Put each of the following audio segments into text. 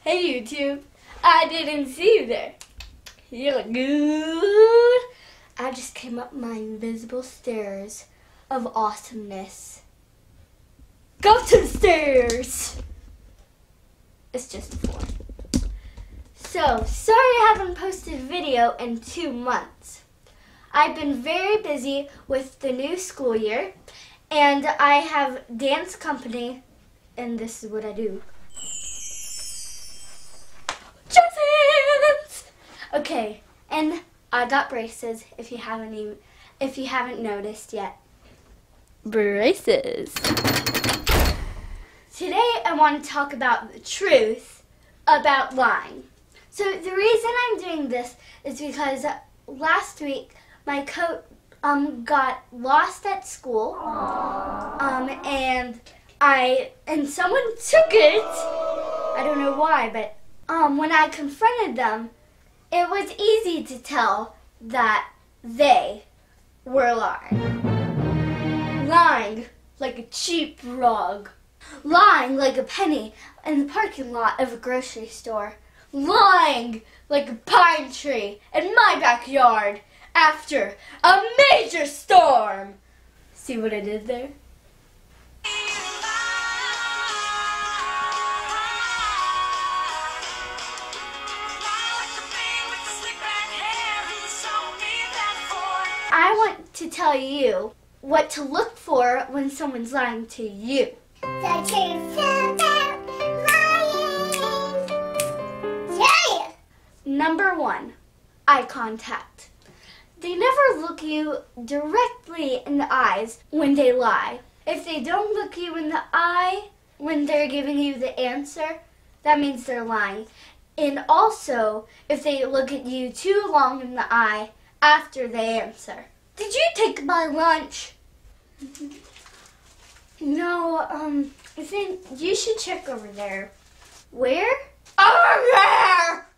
Hey YouTube. I didn't see you there. You look good. I just came up my invisible stairs of awesomeness. Go to the stairs! It's just a floor. So, sorry I haven't posted a video in two months. I've been very busy with the new school year, and I have dance company, and this is what I do. Okay, and I got braces. If you haven't even, if you haven't noticed yet. Braces. Today I want to talk about the truth about lying. So the reason I'm doing this is because last week my coat um got lost at school. Um and I and someone took it. I don't know why, but um when I confronted them, it was easy to tell that they were lying. Lying like a cheap rug. Lying like a penny in the parking lot of a grocery store. Lying like a pine tree in my backyard after a major storm. See what I did there? I want to tell you what to look for when someone's lying to you. The truth about lying. Yeah. Number one, eye contact. They never look you directly in the eyes when they lie. If they don't look you in the eye when they're giving you the answer, that means they're lying. And also, if they look at you too long in the eye after they answer. Did you take my lunch? No, um, I think you should check over there. Where? Over there!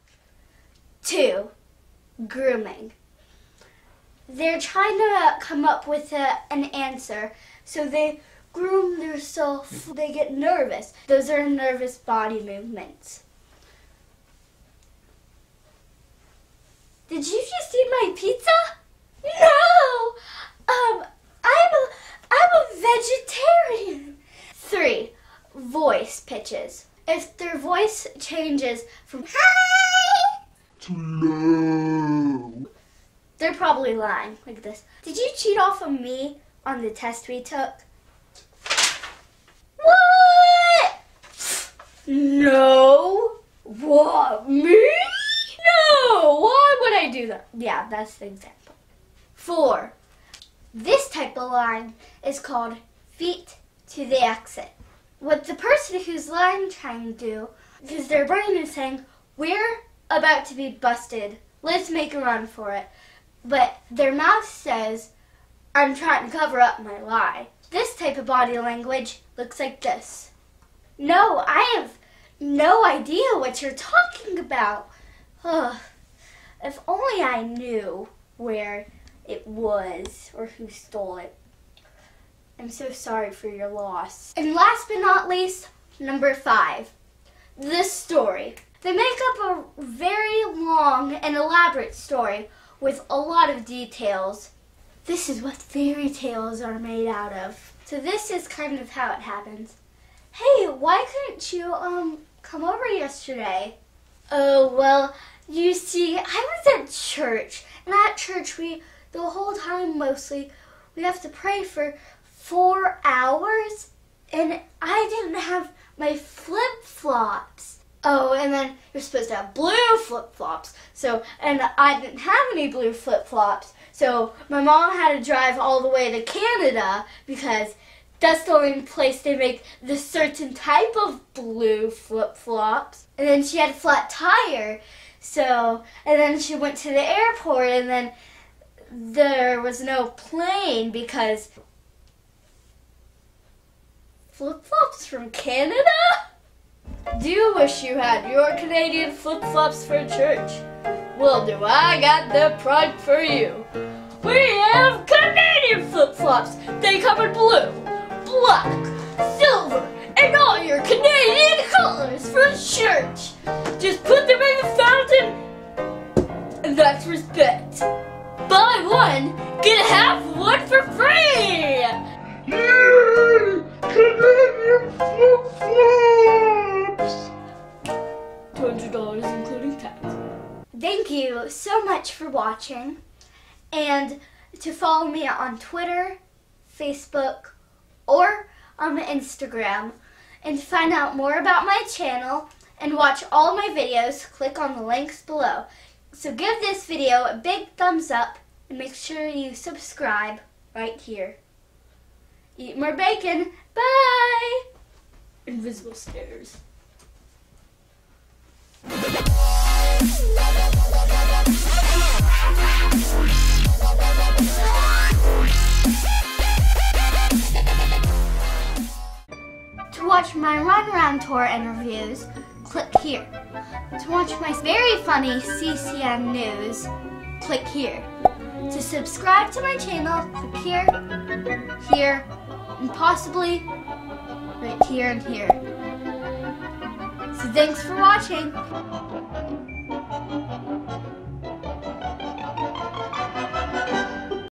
Two, grooming. They're trying to come up with a, an answer, so they groom themselves. They get nervous. Those are nervous body movements. Did you just eat my pizza? No! Um, I'm a, I'm a vegetarian. Three, voice pitches. If their voice changes from hi To low. They're probably lying like this. Did you cheat off of me on the test we took? What? No. What? Me? No. Why would I do that? Yeah, that's the example. Four. This type of lying is called feet to the exit. What the person who's lying trying to do, because their brain is saying, we're about to be busted. Let's make a run for it but their mouth says, I'm trying to cover up my lie. This type of body language looks like this. No, I have no idea what you're talking about. Ugh. If only I knew where it was or who stole it. I'm so sorry for your loss. And last but not least, number five, the story. They make up a very long and elaborate story with a lot of details. This is what fairy tales are made out of. So this is kind of how it happens. Hey, why couldn't you um come over yesterday? Oh, well, you see, I was at church, and at church we the whole time mostly we have to pray for 4 hours and I didn't have my flip-flops. Oh, and then you're supposed to have blue flip flops. So, and I didn't have any blue flip flops. So, my mom had to drive all the way to Canada because that's the only place they make the certain type of blue flip flops. And then she had a flat tire. So, and then she went to the airport and then there was no plane because flip-flops from Canada? Do you wish you had your Canadian flip-flops for church? Well, do I got the pride for you. We have Canadian flip-flops. They come in blue, black, silver, and all your Canadian colors for church. Just put them in the fountain, and that's respect. Buy one, get half one for free! Yay! Canadian flip-flops! $200 including tax. Thank you so much for watching and to follow me on Twitter, Facebook, or on Instagram. And to find out more about my channel and watch all my videos, click on the links below. So give this video a big thumbs up and make sure you subscribe right here. Eat more bacon. Bye! Invisible stairs. To watch my Run Around Tour interviews, click here. To watch my very funny CCM news, click here. To subscribe to my channel, click here, here, and possibly right here and here. So thanks for watching.